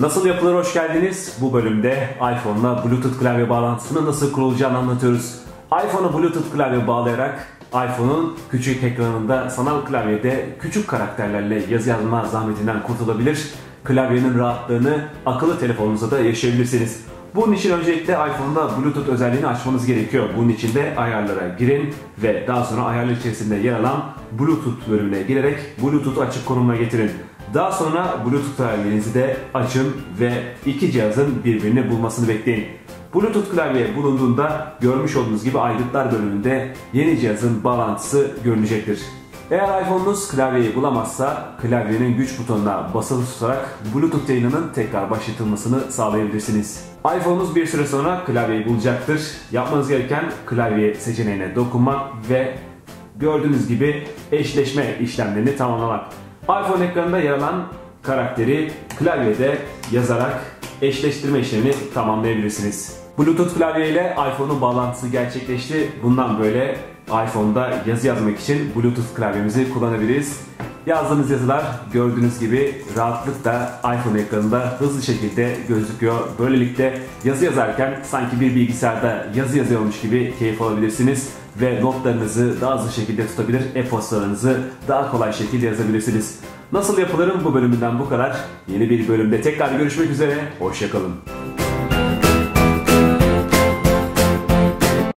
Nasıl yapılır hoş geldiniz. Bu bölümde iPhone'la Bluetooth klavye bağlantısının nasıl kurulacağını anlatıyoruz. iPhone'a Bluetooth klavye bağlayarak iPhone'un küçük ekranında sanal klavyede küçük karakterlerle yazı yazma zahmetinden kurtulabilir. Klavyenin rahatlığını akıllı telefonunuza da yaşayabilirsiniz. Bunun için öncelikle iPhone'da Bluetooth özelliğini açmanız gerekiyor. Bunun için de ayarlara girin ve daha sonra ayarlar içerisinde yer alan Bluetooth bölümüne girerek Bluetooth açık konumuna getirin. Daha sonra Bluetooth ayarlarınızı de açın ve iki cihazın birbirini bulmasını bekleyin. Bluetooth klavye bulunduğunda görmüş olduğunuz gibi aygıtlar bölümünde yeni cihazın bağlantısı görünecektir. Eğer iPhone'unuz klavyeyi bulamazsa klavyenin güç butonuna basılı tutarak Bluetooth yayınının tekrar başlatılmasını sağlayabilirsiniz. iPhone'unuz bir süre sonra klavyeyi bulacaktır. Yapmanız gereken klavye seçeneğine dokunmak ve gördüğünüz gibi eşleşme işlemlerini tamamlamak. iPhone ekranında yer alan karakteri klavyede yazarak eşleştirme işlemini tamamlayabilirsiniz. Bluetooth klavye ile iPhone'un bağlantısı gerçekleşti. Bundan böyle iPhone'da yazı yazmak için Bluetooth klavyemizi kullanabiliriz. Yazdığınız yazılar gördüğünüz gibi rahatlıkla iPhone ekranında hızlı şekilde gözüküyor. Böylelikle yazı yazarken sanki bir bilgisayarda yazı yazıyormuş gibi keyif alabilirsiniz ve notlarınızı daha hızlı şekilde tutabilir, e-postalarınızı daha kolay şekilde yazabilirsiniz. Nasıl yapılırım bu bölümünden bu kadar. Yeni bir bölümde tekrar görüşmek üzere, hoşçakalın.